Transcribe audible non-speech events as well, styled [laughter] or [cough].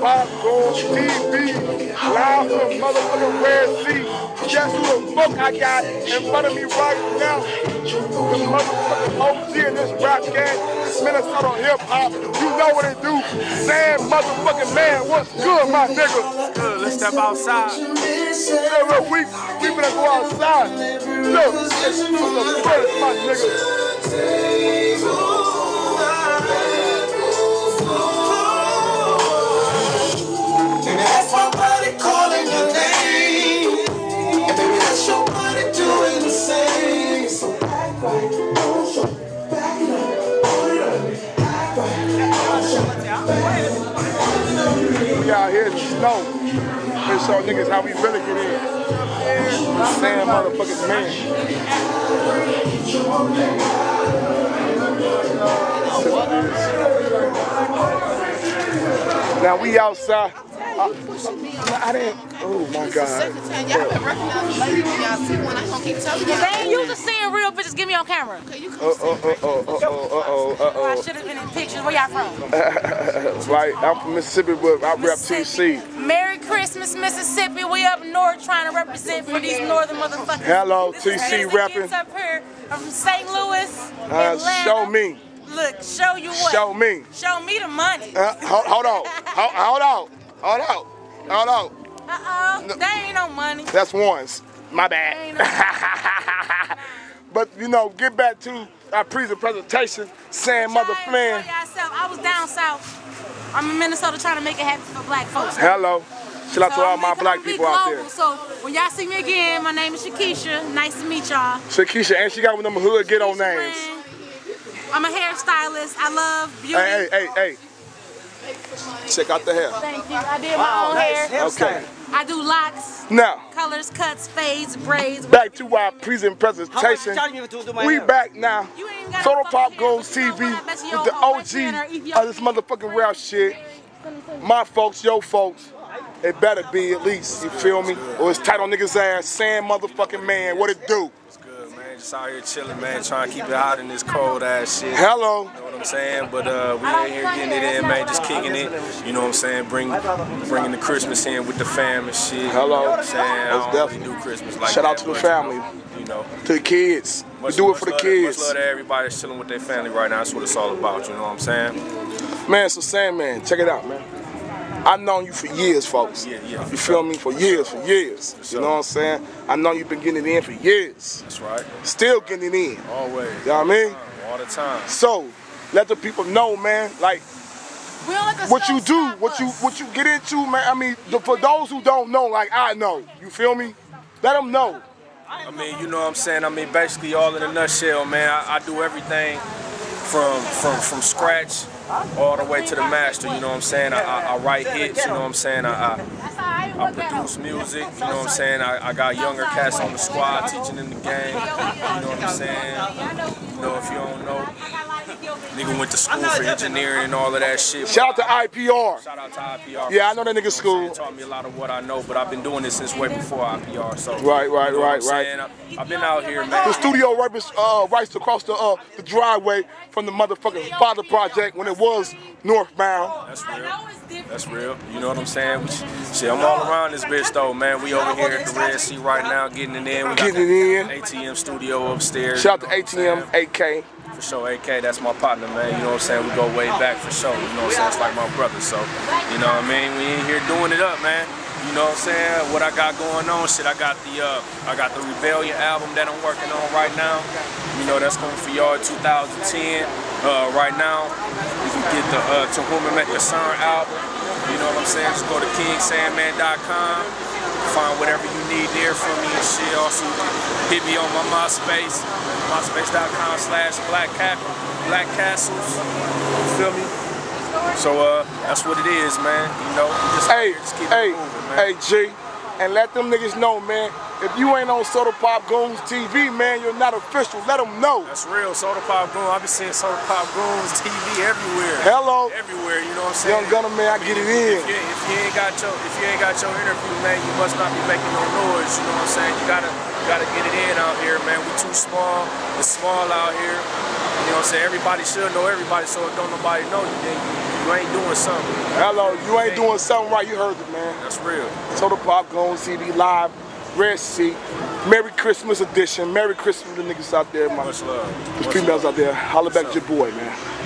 Gold TV, live from motherfucking Red Sea. Guess who the fuck I got in front of me right now? The motherfucking OG in this rap game, this Minnesota hip hop. You know what it do. Sand motherfucking man, what's good, my nigga? Good, let's step outside. Yeah, look, we, we finna go outside. Look, it's the first, my nigga. Out here the snow. Let's show niggas how we really get in. Motherfucking man. Now we outside. Uh, I didn't. Oh my God. Second time, y'all been recognizing lady when y'all see one. I gonna keep telling y'all. They ain't used to seeing real bitches. Get me on camera. Okay, you Uh come oh, uh oh, uh oh, uh oh, I uh should have been in pictures. Where y'all from? oh. [laughs] Right, I'm from Mississippi, but I rep TC. Merry Christmas, Mississippi. We up north trying to represent for these northern motherfuckers. Hello, This is TC Tennessee repping. kids up here. I'm from St. Louis, Uh, Atlanta. show me. Look, show you what? Show me. Show me the money. Uh, hold, hold on. [laughs] Hold, hold on. Hold on. Hold on. Uh-oh. No. There ain't no money. That's ones. My bad. [laughs] but you know, get back to our present presentation. Sam Mother Flynn. I was down south. I'm in Minnesota trying to make it happen for black folks. Hello. Shout out to all my black people out there. So when y'all see me again, my name is Shakisha. Nice to meet y'all. Shakisha, and she got one of them hood get on names. I'm a hairstylist. I love beauty. Hey, hey, hey, hey. Check out the hair. Thank you. I did my own hair. Okay. I do locks, Now, colors, cuts, fades, braids. back to our present presentation. We back now. You ain't got Soda Pop fucking Goes hair, TV but you know what? I bet you with the OG Ethiopian or Ethiopian. of this motherfucking rap shit. My folks, your folks. It better be at least, you feel me? Or it's tight on niggas' ass. Sand motherfucking man, what it do? It's good, man. Just out here chilling, man. Trying to keep it hot in this cold ass shit. Hello. You know what I'm saying? But uh, we in here getting it in, man. Just kicking it. You know what I'm saying? Bring, bringing the Christmas in with the fam and shit. Hello. You know what I'm saying? I don't really definitely. do Christmas like Shout out to the family. You know, To the kids. We much- do it for the love- kids. Much love to everybody that's chilling with their family right now. That's what it's all about. You know what I'm saying? Man, so Sam, man, check it out, man. I've known you for years, folks. Yeah, yeah, for You sure. feel me? For years, for years. For You know what I'm saying? I know you've been getting it in for years. That's right. Still getting it in. Always. You know what I mean? All the time. So, let the people know, man, like We don't let what you do, stop what you what you get into, man. I mean, the, for those who don't know, like I know, you feel me? Let them know. I mean, you know what I'm saying? I mean, basically, all in a nutshell, man. I, I do everything from from from scratch all the way to the master. You know what I'm saying? I, I, I write hits. You know what I'm saying? I, I, I I work out. produce music. You know what I'm saying? I, I got younger cats on the squad teaching in the game. You know what I'm saying? You know, if you don't know, nigga went to school for engineering and all of that shit. Shout out to IPR. Shout out to IPR. Yeah, I know that nigga You I'm school. saying? Taught me a lot of what I know, but I've been doing this since way before IPR. So Right, right, you know right, right. I, I've been out here, The studio right, uh, right across the uh, the driveway from the motherfucking Father Project when it was northbound. That's real. That's real. You know what I'm saying? Shit, I'm all around this bitch though, man. We over here at the Red Sea right now, getting it in. We Getting it in. ATM studio upstairs. Shout out to know what I'm ATM? AK. For sure, AK, that's my partner, man. You know what I'm saying? We go way back for sure. You know what I'm saying? It's like my brother. So, you know what I mean? We in here doing it up, man. You know what I'm saying? What I got going on, shit. I got the uh, I got the Rebellion album that I'm working on right now. You know that's coming for y'all in 2010. Uh, right now, you can get the uh, To Whom It May Concern album. You know what I'm saying? Just go to kingsandman.com. Find whatever you need there from me and shit. Also, hit me on my MySpace, myspace.com slash black black castles. You feel me? So uh, that's what it is, man. You know, just, Hey, just keep hey, moving, man. hey, G, and let them niggas know, man. If you ain't on Soda Pop Goons TV, man, you're not official. Let them know. That's real. Soda Pop Goon. I be seeing Soda Pop Goons TV everywhere. Hello, Everywhere. You know what I'm saying? Yung Gunna, man, I get it in. If you, if you ain't got your if you ain't got your interview, man, you must not be making no noise. You know what I'm saying? You gotta you gotta get it in out here, man. We too small. It's small out here. You know what I'm saying? Everybody should know everybody, so if don't nobody know you, then you, ain't doing something. Hello, you ain't doing something right. You heard it, man. That's real. Total Pop Gone CD Live, Red Sea. Merry Christmas edition. Merry Christmas to the niggas out there, my Much love. the Much females love. out there. Holla back to your boy, man.